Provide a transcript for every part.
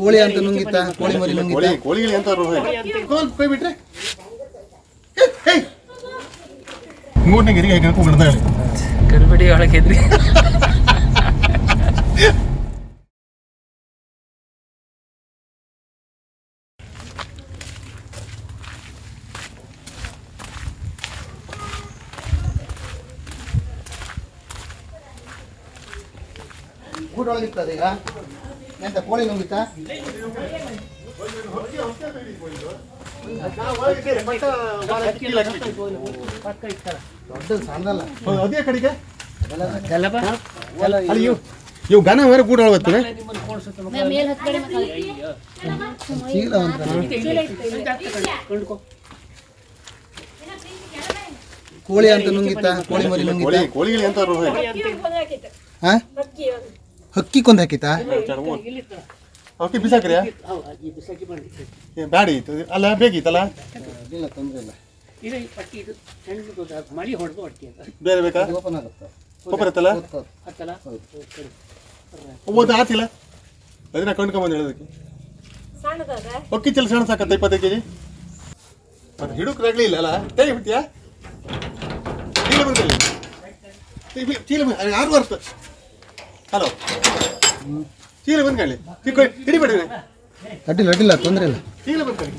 ಕೋಳಿ ಅಂತ ನುಂಗಿತ್ತ ಕೋಳಿ ಮರಿ ನುಂಗಿತ್ತ ಕೋಳಿ ಕೋಳಿಗಳು ಎಂತ ಕೋಲ್ ಕೈ ಬಿಟ್ರೆ? ಮೂರನೇ ಗಿರಿಗೆ ಹೇಗೆ ಹಾಕೊಂಡು ಹೇಳಿ. ಗರ್ಭಿಣಿ ಒಳಗೆ ಇದ್ರಿ ಗೂಡೊಳಗಿತ್ತದ ಈಗ. ಎಂತ ಕೋಳಿ ನುಂಗಿತ್ತ? ದೊಡ್ಡ ಅದೇ ಕಡೆಗೆ ಇವು ಇವು ಗನ ಮರ ಕೂಡ ಚೀಲ ಅಂತ ಕೋಳಿ ಅಂತ ನುಂಗಿತ್ತ? ಕೋಳಿ ಮರಿ ನುಂಗಿತ್ತ? ಕೋಳಿ ಕೋಳಿಗಳು ಎಂತ ಹಾ ಹಕ್ಕಿ ಕೊಂದ್ ಹಾಕಿತ್ತಾ ಅವಕ್ಕೆ ಬಿಸಾಕ್ರಿ? ಬ್ಯಾಡ ಅಲ್ಲ, ಬೇಕಿತ್ತಲ್ಲ? ಇಲ್ಲ ತೊಂದ್ರೆ ಇಲ್ಲ ಬೇರೆ ಬೇಕಾ? ಇತ್ತಲ್ಲ? ಹತ್ತಲ್ಲ ಓದ ಆತಿಲ್ಲ ಅದನ್ನ ಕೊಂಡ್ಕೊಂಬಂದು ಹೇಳೋದಕ್ಕೆ. ಹಕ್ಕಿ ಚೆಲ್ಲ ಸಣ್ಣ ಸಾಕತ್ತ, ಇಪ್ಪತ್ತೈದು ಕೆಜಿ? ಅದು ಹಿಡುಕ್ ರಗ್ಲಿಲ್ಲ ಅಲ್ಲ? ತೆಗಿ ಬಿಟ್ಟಿಯಾ ಚೀಲ ಬಂದಲ್ಲಿ. ಚೀಲ ಬರ್ತಾರೆ ಹಲೋ. ಚೀಲ ಬಂದ್ ಕಳ್ಳಿ. ಹಿಡಿಬೇಡಿ ಅಡ್ಡಿಲ್ಲ ಅಡ್ಡಿಲ್ಲ ತೊಂದರೆ ಇಲ್ಲ. ಚೀಲ ಬಂದ್ ಕಳ್ಳಿ.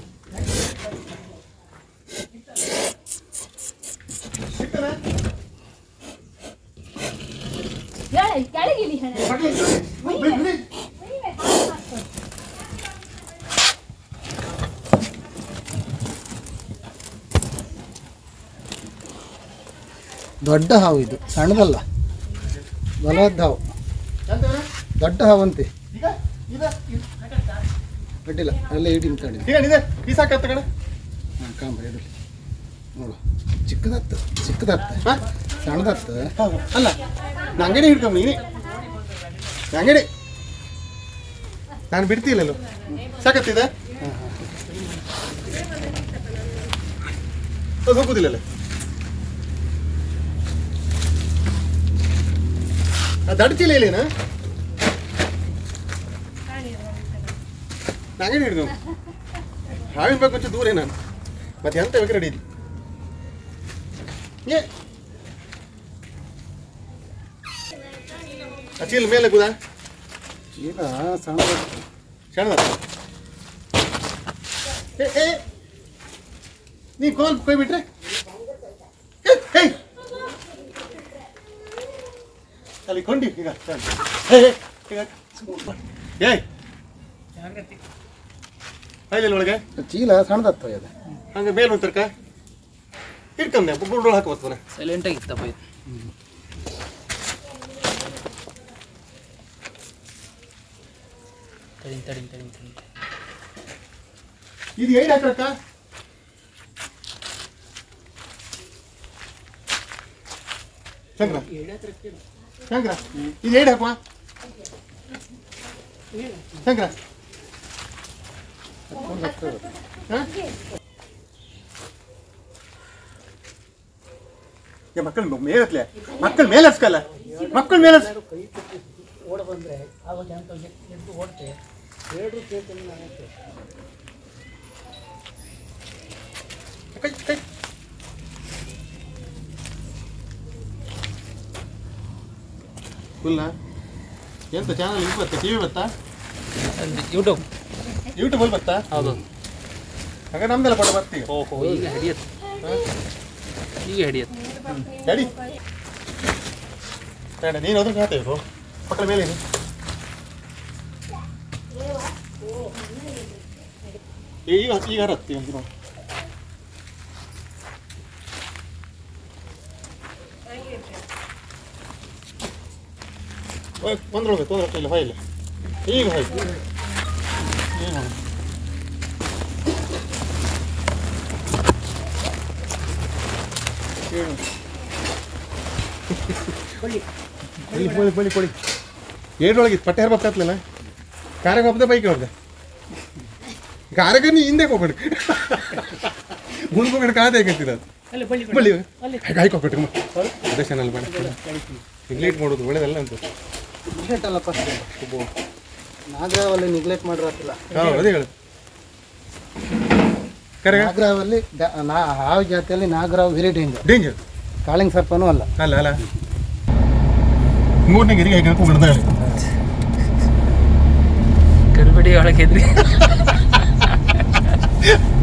ಕೆಳಗಿಲಿ ಹಣ. ದೊಡ್ಡ ಹಾವು ಇದು ಸಣ್ಣದಲ್ಲ. ಬಲವಾದ ಹಾವು. ದೊಡ್ಡ ಹಾವಂತೆ. ಅಡ್ಡಿಲ್ಲ ಅಲ್ಲೇ ಇಡಿ ಮಾತಾಡಿ ಈ ಸಾಕತ್ತ ಕಣ ಹಾಂ ಕಾಂಬ್ರಿ ಇಡಲಿ ನೋಡು ಚಿಕ್ಕದತ್ತ ಚಿಕ್ಕದತ್ತ ಹಾ? ಸಣ್ಣದತ್ತ. ಅಲ್ಲ ನಂಗಡಿ ಹಿಡ್ಕೊಂಬ ನೀನೆ. ನಂಗಡಿ. ನಾನು ಬಿಡ್ತಿಲ್ಲಲ್ಲೋ. ಸಾಕತ್ತಿದೆ? ಅದು ಹೋಗುದಿಲ್ಲಲ್ಲ? ಅದು ಇಲ್ಲೇನಾ ಇಲ್ಲೇನ ನಂಗಡಿ ಹಿಡಿದು ಹಾವಿನ ಬಗ್ಗೆ ಕೊಂಚ ದೂರ ನಾನು. ಮತ್ತೆ ಎಂತ ಬೇಕು ರೆಡಿ ಏ! ಚೀಲ ಮೇಲೆ ಕೂದ? ಚೀಲ ಸಣ್ಣ ಸಣ್ಣದ ಏ ಏ! ನೀ ಕೋಲ್ ಕೈ ಬಿಟ್ರೆ? ಏ, ಏ. ಅಲ್ಲಿ ಕೊಂಡಿ ಈಗ ಏಯ್ ಏ, ಅಲ್ಲಿ ಒಳಗೆ? ಚೀಲ ಸಣ್ಣದತ್ತ ಇದೆ. ಹಂಗೆ ಮೇಲೆ ಉಂತರ್ಕ ಹಿಡ್ಕೊಂಡೆ ಬುಡ್ಡೊಳಗೆ ಹಾಕಬರ್ತವನೆ ಸೈಲೆಂಟ್ ಆಗಿತ್ತಪ್ಪ ಇದು. ತಡಿ ತಡಿ ತಡಿ ತಡಿ ಇದು ಏನು ಹಾಕ್ರಕ್ಕ ಶಂಕರ. ಶಂಕರ ಇದು ಏನು ಹಾಕುವ? ಶಂಕರ. ಮಕ್ಕಳು ಮೇಲತ್ಲೆ ಮಕ್ಕಳು ಮೇಲೆ ಹಸ್ಕಲ್ಲ ಮಕ್ಕಳು ಮೇಲೆ ಹಸ್- ಓಡ ಬಂದ್ರೆ ಆವಾಗ ಅಂತ ಎದ್ದು ಓಡ್ತೆ ಎರಡು ಚೇತನ ಆಗುತ್ತೆ ಕೈ ಕೈ ಎಂತ ಚಾನಲ್ ಇದು ಬರ್ತಾ ಟಿವಿ ಬರ್ತಾ ಯೂಟ್ಯೂಬ್ ಯೂಟ್ಯೂಬಲ್ಲಿ ಬರ್ತಾ ಹೌದು. ಹಾಗೆ ನಮ್ದೆಲ್ಲ ಪಡ ಬರ್ತೀವಿ. ಓಹೋ ಈಗ ಹಿಡಿಯತ್ತೆ. ಈಗ ಹಿಡಿಯತ್ತೆ. ಡ್ಯಾಡಿ. ಬೇಡ ನೀನು ಅದ್ರ ಖಾತೆ ಇರೋ ಮಕ್ಕಳ ಮೇಲೆ ಈಗ ಈಗ ಹರತ್ತಿ ಅಂತ ನೋಡಿ ಒಂದ್ರೊಳಗೆ ತೊಂದ್ರೆ ಇಲ್ಲ ಹೊಯ್ಲ್ಲ ಈಗ ಹೊಯ್ ಈಗ ಹೊಯ್. ಏನು? ಪೊಳಿ ಪೊಳಿ ಪೊಳಿ ಪೊಳಿ ಏಳೊಳಗೆ ಪಟ್ಟೆ ಹರ್ಬ ಹತ್ತಲಿಲ್ಲ ಕಾರಾಗ ಹೋಗ್ದೆ ಬೈಕ್ ಹೋಗ್ದೆ ಕಾರಾಗ ನೀ ಹಿಂದೆ ಹೋಗ್ಬೇಡ ಮುಂದೆ ಹೋಗ್ಬೇಡ ಕಾದೆ ಹೇಗಂತಿದ ಅಲ್ಲಿ ಬಳ್ಳಿ ಬಳ್ಳಿ ಕಾಯ್ಕೊ ಹೋಗ್ಬಿಟ್ರಿ ಅದೇ ಚಾನಲ್ ಬೇಡ ಇಂಗ್ಲೀಟ್ ಮಾಡೋದು ಒಳ್ಳೇದಲ್ಲ ಅಂತ ಅಲ್ಲಪ್ಪ ನಾಗರಾವಲ್ಲಿ ನೆಗ್ಲೆಕ್ಟ್ ಮಾಡಿರತ್ತಿಲ್ಲ ನಾಗರಾವಲ್ಲಿ ಹಾವು ಜಾತಿಯಲ್ಲಿ ನಾಗರಾವ್ ವೆರಿ ಡೇಂಜರ್ ಡೇಂಜರ್ ಕಾಳಿಂಗ್ ಸರ್ಪನೂ ಅಲ್ಲ. ಅಲ್ಲ ಅಲ್ಲ. ಮೂರನೇ ಗಿರಿಗೆ ಹೇಗೆ ಕೂಗಿಡ್ದಾಳೆ ಗರ್ಭಿಡಿ ಒಳಗೆ ಇದ್ರಿ.